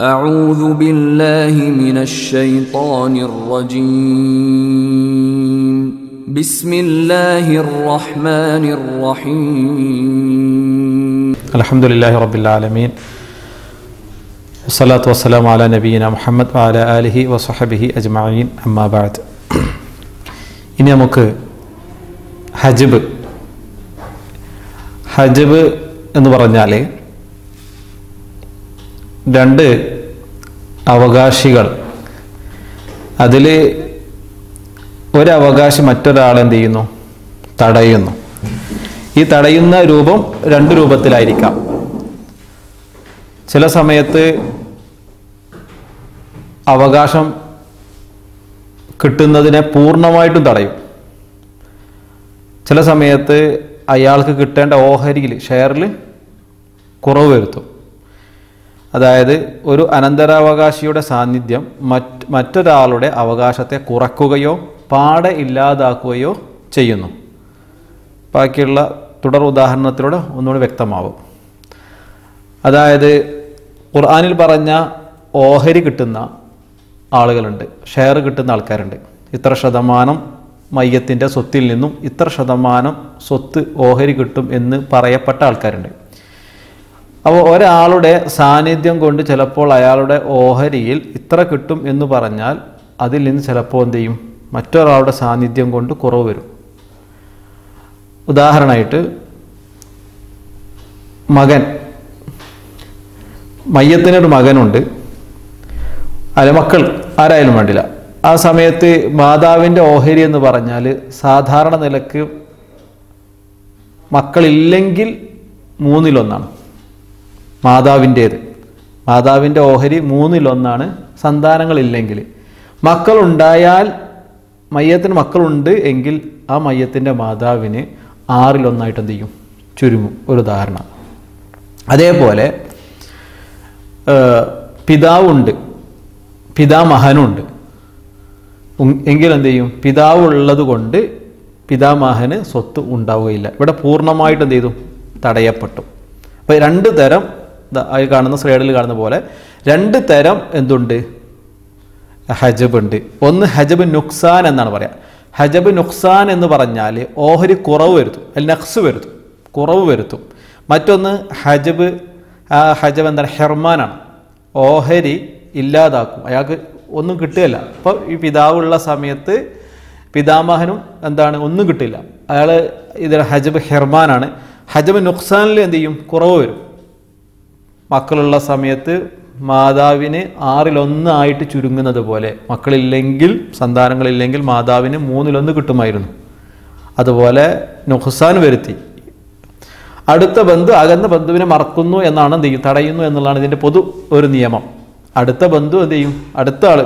أعوذ بالله من الشيطان الرجيم بسم الله الرحمن الرحيم الحمد لله رب العالمين والصلاة والسلام على نبينا محمد وعلى آله وصحبه أجمعين أما بعد ഇനി നമുക്ക് ഹജ്ബ് ഹജ്ബ് എന്ന് പറഞ്ഞാൽ രണ്ട് അവകാശികൾ. അതിൽ ഒരവകാശി മറ്റൊരാളെന്ത് ചെയ്യുന്നു? തടയുന്നു. ഈ തടയുന്ന രൂപം രണ്ട് രൂപത്തിലായിരിക്കാം. ചില സമയത്ത് അവകാശം കിട്ടുന്നതിനെ പൂർണമായിട്ടും തടയും. ചില സമയത്ത് അയാൾക്ക് കിട്ടേണ്ട ഓഹരിയിൽ ഷെയറിൽ കുറവ് വരുത്തും. അതായത് ഒരു അനന്തരാവകാശിയുടെ സാന്നിധ്യം മറ്റ് മറ്റൊരാളുടെ അവകാശത്തെ കുറക്കുകയോ പാടെ ഇല്ലാതാക്കുകയോ ചെയ്യുന്നു. ബാക്കിയുള്ള തുടർ ഉദാഹരണത്തിലൂടെ ഒന്നുകൂടി വ്യക്തമാവും. അതായത് ഖുർആാനിൽ പറഞ്ഞ ഓഹരി കിട്ടുന്ന ആളുകളുണ്ട് ഷെയർ കിട്ടുന്ന ആൾക്കാരുണ്ട്. ഇത്ര ശതമാനം മയ്യത്തിന്റെ സ്വത്തിൽ നിന്നും ഇത്ര ശതമാനം സ്വത്ത് ഓഹരി കിട്ടും എന്ന് പറയപ്പെട്ട ആൾക്കാരുണ്ട്. അപ്പോൾ ഒരാളുടെ സാന്നിധ്യം കൊണ്ട് ചിലപ്പോൾ അയാളുടെ ഓഹരിയിൽ ഇത്ര കിട്ടും എന്ന് പറഞ്ഞാൽ അതിൽ നിന്ന് ചിലപ്പോൾ എന്ത് ചെയ്യും? മറ്റൊരാളുടെ സാന്നിധ്യം കൊണ്ട് കുറവ് വരും. ഉദാഹരണമായിട്ട് മകൻ മയ്യത്തിനൊരു മകനുണ്ട്. അല്ല മക്കൾ ആരായാലും വേണ്ടില്ല. ആ സമയത്ത് മാതാവിന്റെ ഓഹരി എന്ന് പറഞ്ഞാൽ സാധാരണ നിലയ്ക്ക് മക്കളില്ലെങ്കിൽ മൂന്നിലൊന്നാണ്. മാതാവിന്റേത്. മാതാവിന്റെ ഓഹരി മൂന്നിലൊന്നാണ് സന്താനങ്ങളില്ലെങ്കിൽ. മക്കളുണ്ടായാൽ മയ്യത്തിന് മക്കളുണ്ട് എങ്കിൽ ആ മയ്യത്തിന്റെ മാതാവിന് ആറിലൊന്നായിട്ട് എന്ത് ചെയ്യും? ചുരുങ്ങും. ഒരു ഉദാഹരണം. അതേപോലെ പിതാവുണ്ട്. പിതാമഹനുണ്ട്. എങ്കിൽ എന്ത് ചെയ്യും? പിതാവ് ഉള്ളത് കൊണ്ട് പിതാമഹന് സ്വത്ത് ഉണ്ടാവുകയില്ല. ഇവിടെ പൂർണമായിട്ട് എന്ത് ചെയ്തു? തടയപ്പെട്ടു. അപ്പോൾ രണ്ട് തരം ഈ കാണുന്ന സ്ലൈഡിൽ കാണുന്ന പോലെ രണ്ട് തരം എന്തുണ്ട്? ഹജബ് ഉണ്ട് ഒന്ന് ഹജബ് നുക്സാൻ എന്നാണ് പറയുക ഹജബ് നുക്സാൻ എന്ന് പറഞ്ഞാൽ ഓഹരി കുറവ് വരുത്തും. അല്ല നക്സ് വരുത്തും. കുറവ് വരുത്തും. മറ്റൊന്ന് ഹജബ് ഹജബ് എന്താണ്? ഹെർമാനാണ്. ഓഹരി ഇല്ലാതാക്കും. അയാൾക്ക് ഒന്നും കിട്ടുകയില്ല. അപ്പോൾ ഈ പിതാവുള്ള സമയത്ത് പിതാമഹനും എന്താണ്? ഒന്നും കിട്ടില്ല അയാൾ ഇതിൽ ഹജബ് ഹെർമാനാണ്. ഹജബ് നുക്സാനിൽ എന്ത് ചെയ്യും? കുറവ് വരും. മക്കളുള്ള സമയത്ത് മാതാവിന് ആറിലൊന്നായിട്ട് ചുരുങ്ങുന്നത് പോലെ മക്കളില്ലെങ്കിൽ സന്താനങ്ങളില്ലെങ്കിൽ മാതാവിന് മൂന്നിലൊന്ന് കിട്ടുമായിരുന്നു. അതുപോലെ നുഹ്സാൻ വരുത്തി. അടുത്ത ബന്ധു അകന്ന ബന്ധുവിനെ മറക്കുന്നു എന്നാണ് എന്ത് ചെയ്യും? തടയുന്നു എന്നുള്ളതാണ് ഇതിന്റെ പൊതു ഒരു നിയമം. അടുത്ത ബന്ധു എന്ത് ചെയ്യും? അടുത്ത ആൾ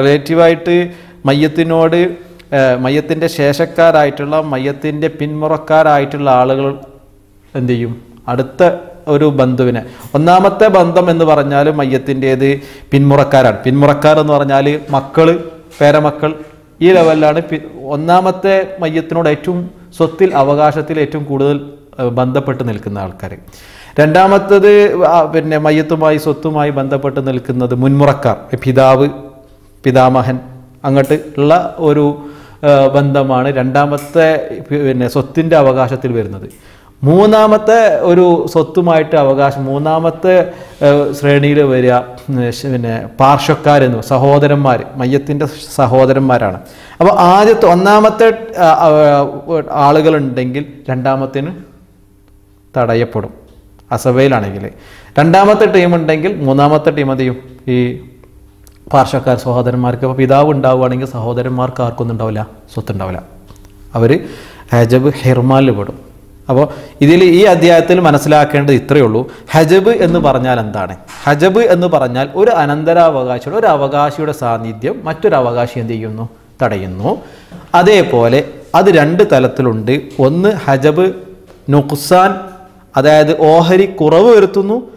റിലേറ്റീവായിട്ട് മയ്യത്തിനോട് മയ്യത്തിന്റെ ശേഷക്കാരായിട്ടുള്ള മയ്യത്തിന്റെ പിന്മുറക്കാരായിട്ടുള്ള ആളുകൾ എന്ത് ചെയ്യും? അടുത്ത ഒരു ബന്ധുവിനെ. ഒന്നാമത്തെ ബന്ധം എന്ന് പറഞ്ഞാൽ മയ്യത്തിന്റേത് പിന്മുറക്കാരാണ്. പിന്മുറക്കാർ എന്ന് പറഞ്ഞാൽ മക്കൾ പേരമക്കൾ. ഈ ലെവലിലാണ് ഒന്നാമത്തെ മയ്യത്തിനോട് ഏറ്റവും സ്വത്തിൽ അവകാശത്തിൽ ഏറ്റവും കൂടുതൽ ബന്ധപ്പെട്ട് നിൽക്കുന്ന ആൾക്കാർ രണ്ടാമത്തത് പിന്നെ മയ്യത്തുമായി സ്വത്തുമായി ബന്ധപ്പെട്ട് നിൽക്കുന്നത് മുൻമുറക്കാർ. പിതാവ് പിതാമഹൻ. അങ്ങോട്ട് ഉള്ള ഒരു ബന്ധമാണ് രണ്ടാമത്തെ പിന്നെ സ്വത്തിന്റെ അവകാശത്തിൽ വരുന്നത്. മൂന്നാമത്തെ ഒരു സ്വത്തുമായിട്ട് അവകാശം മൂന്നാമത്തെ ശ്രേണിയിൽ വരിക പിന്നെ പാർശ്വക്കാരെന്ന് സഹോദരന്മാർ മയ്യത്തിന്റെ സഹോദരന്മാരാണ്. അപ്പോൾ ആദ്യത്തെ ഒന്നാമത്തെ ആളുകളുണ്ടെങ്കിൽ രണ്ടാമത്തിന് തടയപ്പെടും അസഭയിലാണെങ്കിൽ. രണ്ടാമത്തെ ടീം ഉണ്ടെങ്കിൽ മൂന്നാമത്തെ ടീം എന്ത് ചെയ്യും? ഈ പാർശ്വക്കാർ സഹോദരന്മാർക്ക് അപ്പോൾ പിതാവ് ഉണ്ടാവുകയാണെങ്കിൽ സഹോദരന്മാർക്ക് ആർക്കൊന്നും ഉണ്ടാവില്ല? സ്വത്തുണ്ടാവില്ല അവർ ഹജബ് ഹെർമാലിൽ പെടും. അപ്പോൾ ഇതിൽ ഈ അധ്യായത്തിൽ മനസ്സിലാക്കേണ്ടത് ഇത്രയേ ഉള്ളൂ. ഹജബ് എന്ന് പറഞ്ഞാൽ എന്താണ്? ഹജബ് എന്ന് പറഞ്ഞാൽ ഒരു അനന്തരാവകാശിയുടെ ഒരു അവകാശിയുടെ സാന്നിധ്യം മറ്റൊരു അവകാശി എന്ത് ചെയ്യുന്നു? തടയുന്നു. അതേപോലെ അത് രണ്ട് തലത്തിലുണ്ട്. ഒന്ന് ഹജബ് നുഖ്സാൻ അതായത് ഓഹരി കുറവ് വരുത്തുന്നു.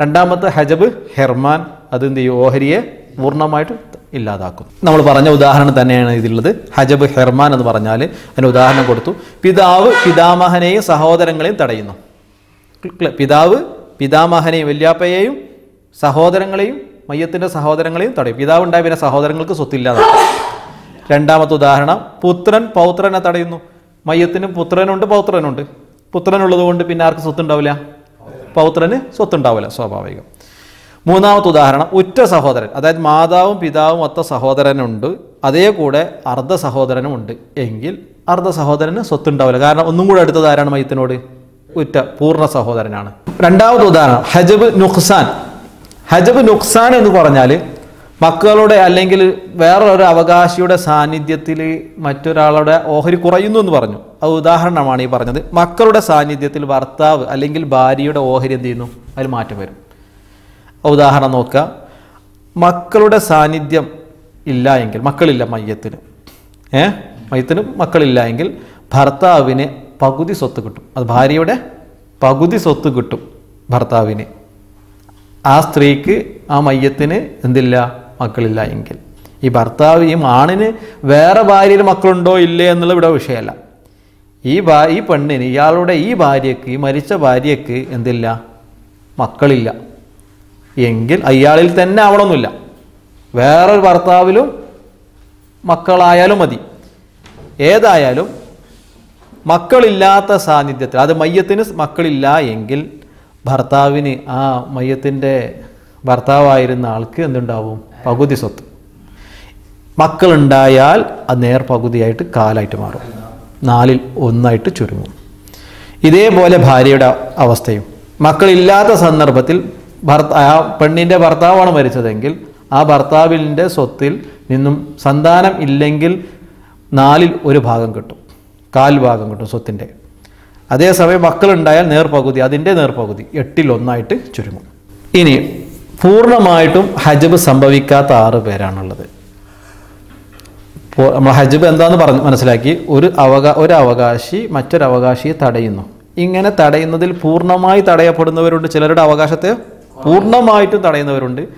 രണ്ടാമത്തെ ഹജബ് ഹെർമാൻ. അത് എന്ത് ചെയ്യും? ഓഹരിയെ പൂർണമായിട്ട് ഇല്ലാതാക്കും നമ്മൾ പറഞ്ഞ ഉദാഹരണം തന്നെയാണ് ഇതിലുള്ളത്. ഹജബ് ഹെർമാൻ എന്ന് പറഞ്ഞാൽ അതിന് ഉദാഹരണം കൊടുത്തു. പിതാവ് പിതാമഹനെയും സഹോദരങ്ങളെയും തടയുന്നു. പിതാവ് പിതാമഹനെയും വല്യാപ്പയെയും സഹോദരങ്ങളെയും മയ്യത്തിന്റെ സഹോദരങ്ങളെയും തടയും. പിതാവ് ഉണ്ടായ പിന്നെ സഹോദരങ്ങൾക്ക് സ്വത്തില്ലാതാക്കും രണ്ടാമത്തെ ഉദാഹരണം പുത്രൻ പൗത്രനെ തടയുന്നു. മയ്യത്തിന് പുത്രനുണ്ട് പൗത്രനുണ്ട്. പുത്രനുള്ളത് കൊണ്ട് പിന്നെ ആർക്ക് സ്വത്ത് സ്വത്തുണ്ടാവില്ല? പൗത്രന് സ്വത്തുണ്ടാവില്ല സ്വാഭാവികം. മൂന്നാമത്തെ ഉദാഹരണം ഉറ്റ സഹോദരൻ. അതായത് മാതാവും പിതാവും ഒത്ത സഹോദരനുണ്ട്. അതേ കൂടെ അർദ്ധ സഹോദരനും ഉണ്ട്. എങ്കിൽ അർദ്ധ സഹോദരന് സ്വത്തുണ്ടാവില്ല. കാരണം ഒന്നും കൂടെ അടുത്തത് ആരാണ് മയത്തിനോട് ഉറ്റ പൂർണ സഹോദരനാണ്. രണ്ടാമത്തെ ഉദാഹരണം ഹജബ് നുഖ്സാൻ. ഹജബ് നുഖ്സാൻ എന്ന് പറഞ്ഞാൽ മക്കളുടെ അല്ലെങ്കിൽ വേറൊരു അവകാശിയുടെ സാന്നിധ്യത്തിൽ മറ്റൊരാളുടെ ഓഹരി കുറയുന്നു എന്ന് പറഞ്ഞു. അത് ഉദാഹരണമാണ് ഈ പറഞ്ഞത്. മക്കളുടെ സാന്നിധ്യത്തിൽ ഭർത്താവ് അല്ലെങ്കിൽ ഭാര്യയുടെ ഓഹരി എന്ത് ചെയ്യുന്നു? അതിൽ മാറ്റം വരും. ഉദാഹരണം നോക്കുക. മക്കളുടെ സാന്നിധ്യം ഇല്ല എങ്കിൽ മക്കളില്ല മയ്യത്തിന്. ഏ? മയ്യത്തിന് മക്കളില്ല എങ്കിൽ ഭർത്താവിന് പകുതി സ്വത്ത് കിട്ടും. അത് ഭാര്യയുടെ പകുതി സ്വത്ത് കിട്ടും ഭർത്താവിന്. ആ സ്ത്രീക്ക് ആ മയ്യത്തിന് എന്തില്ല? മക്കളില്ല എങ്കിൽ. ഈ ഭർത്താവ് ഈ ആണിന് വേറെ ഭാര്യയിൽ മക്കളുണ്ടോ ഇല്ലേ എന്നുള്ള ഇവിടെ വിഷയമല്ല. ഈ ഭാ ഈ പെണ്ണിന് ഇയാളുടെ ഈ ഭാര്യയ്ക്ക് ഈ മരിച്ച ഭാര്യയ്ക്ക് എന്തില്ല? മക്കളില്ല. എങ്കിൽ അയാളിൽ തന്നെ ആവണമെന്നില്ല വേറൊരു ഭർത്താവിലും മക്കളായാലും മതി. ഏതായാലും മക്കളില്ലാത്ത സാന്നിധ്യത്തിൽ അത് മയ്യത്തിന് മക്കളില്ല എങ്കിൽ ഭർത്താവിന് ആ മയ്യത്തിന്റെ ഭർത്താവായിരുന്ന ആൾക്ക് എന്തുണ്ടാവും? പകുതി സ്വത്ത്. മക്കളുണ്ടായാൽ അത് നേർ പകുതിയായിട്ട് കാലായിട്ട് മാറും. നാലിൽ ഒന്നായിട്ട് ചുരുങ്ങും. ഇതേപോലെ ഭാര്യയുടെ അവസ്ഥയും. മക്കളില്ലാത്ത സന്ദർഭത്തിൽ ഭർത്ത ആ പെണ്ണിന്റെ ഭർത്താവാണ് മരിച്ചതെങ്കിൽ ആ ഭർത്താവിന്റെ സ്വത്തിൽ നിന്നും സന്താനം ഇല്ലെങ്കിൽ നാലിൽ ഒരു ഭാഗം കിട്ടും. കാൽ ഭാഗം കിട്ടും സ്വത്തിന്റെ അതേസമയം മക്കളുണ്ടായാൽ നേർപകുതി അതിന്റെ നേർപകുതി എട്ടിൽ ഒന്നായിട്ട് ചുരുങ്ങും. ഇനി പൂർണമായിട്ടും ഹജബ് സംഭവിക്കാത്ത ആറ് പേരാണുള്ളത്. നമ്മൾ ഹജബ് എന്താന്ന് പറഞ്ഞ് മനസ്സിലാക്കി. ഒരു അവകാ ഒരു അവകാശി മറ്റൊരു അവകാശിയെ തടയുന്നു. ഇങ്ങനെ തടയുന്നതിൽ പൂർണമായി തടയപ്പെടുന്നവരുണ്ട് ചിലരുടെ അവകാശത്തെ പൂർണമായിട്ടും തടയുന്നവരുണ്ട്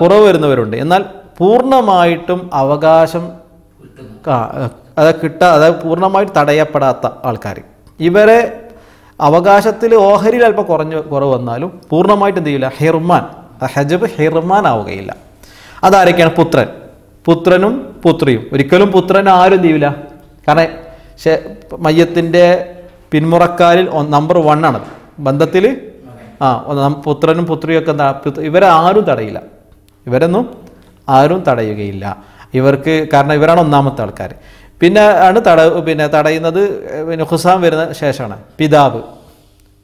കുറവ് വരുന്നവരുണ്ട്. എന്നാൽ പൂർണമായിട്ടും അവകാശം അത് കിട്ട അതായത് പൂർണമായിട്ട് തടയപ്പെടാത്ത ആൾക്കാർ. ഇവരെ അവകാശത്തിൽ ഓഹരിയിൽ അല്പം കുറഞ്ഞ് കുറവ് വന്നാലും പൂർണമായിട്ട് എന്ത് ചെയ്യില്ല ഹിർമാൻ ഹജബ് ഹിർമാൻ ആവുകയില്ല. അതാരൊക്കെയാണ്? പുത്രൻ. പുത്രനും പുത്രിയും. ഒരിക്കലും പുത്രൻ ആരും ചെയ്യില്ല കാരണം മയ്യത്തിന്റെ പിന്മുറക്കാരിൽ നമ്പർ വൺ ആണ് ബന്ധത്തിൽ ആ പുത്രനും പുത്രിയും ഒക്കെ എന്താ പുത്ര- ഇവരെ ആരും തടയില്ല. ഇവരൊന്നും ആരും തടയുകയില്ല. ഇവർക്ക് കാരണം ഇവരാണ് ഒന്നാമത്തെ ആൾക്കാർ. പിന്നെ ആണ് തട പിന്നെ തടയുന്നത് പിന്നെ ഹുസാം വരുന്ന ശേഷമാണ്. പിതാവ്.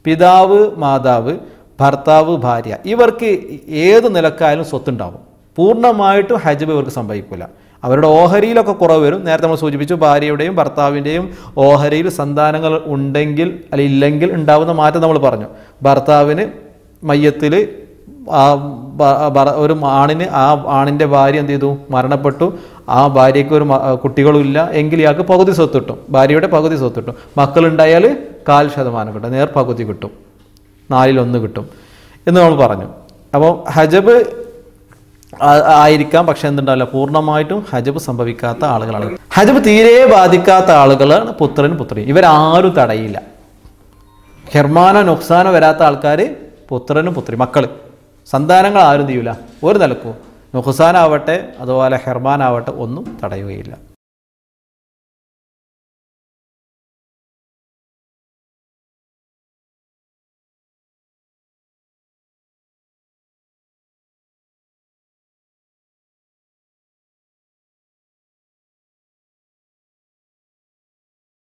പിതാവ് മാതാവ് ഭർത്താവ് ഭാര്യ. ഇവർക്ക് ഏത് നിലക്കായാലും സ്വത്തുണ്ടാവും. പൂർണമായിട്ടും ഹജ്ബ് ഇവർക്ക് സംഭവിക്കില്ല അവരുടെ ഓഹരിയിലൊക്കെ കുറവ് വരും. നേരത്തെ നമ്മൾ സൂചിപ്പിച്ചു ഭാര്യയുടെയും ഭർത്താവിന്റെയും ഓഹരിയിൽ സന്താനങ്ങൾ ഉണ്ടെങ്കിൽ അല്ലെങ്കിൽ ഇല്ലെങ്കിൽ ഉണ്ടാവുന്ന മാറ്റം നമ്മൾ പറഞ്ഞു. ഭർത്താവിന് മയ്യത്തിൽ ആ ഒരു ആണിന് ആ ആണിന്റെ ഭാര്യ എന്ത് ചെയ്തു? മരണപ്പെട്ടു. ആ ഭാര്യയ്ക്ക് ഒരു കുട്ടികളുമില്ല. എങ്കിൽ ഇയാൾക്ക് പകുതി സ്വത്ത് കിട്ടും. ഭാര്യയുടെ പകുതി സ്വത്ത് കിട്ടും. മക്കളുണ്ടായാൽ കാൽ ശതമാനം കിട്ടും. നേർ പകുതി കിട്ടും. നാലിലൊന്ന് കിട്ടും. എന്ന് നമ്മൾ പറഞ്ഞു. അപ്പോൾ ഹജബ് ആയിരിക്കാം. പക്ഷെ എന്തുണ്ടാവില്ല? പൂർണമായിട്ടും ഹജബ് സംഭവിക്കാത്ത ആളുകളാണ്. ഹജബ് തീരെ ബാധിക്കാത്ത ആളുകളാണ് പുത്രൻ പുത്രി ഇവരാരും തടയില്ല. ഹെർമാനോ നുക്സാനോ വരാത്ത ആൾക്കാർ പുത്രനും പുത്രി മക്കൾ സന്താനങ്ങൾ ആരും ചെയ്യൂല ഒരു നിലക്കും. നുഹസാനാവട്ടെ അതുപോലെ ഹെർമാനാവട്ടെ ഒന്നും തടയുകയില്ല.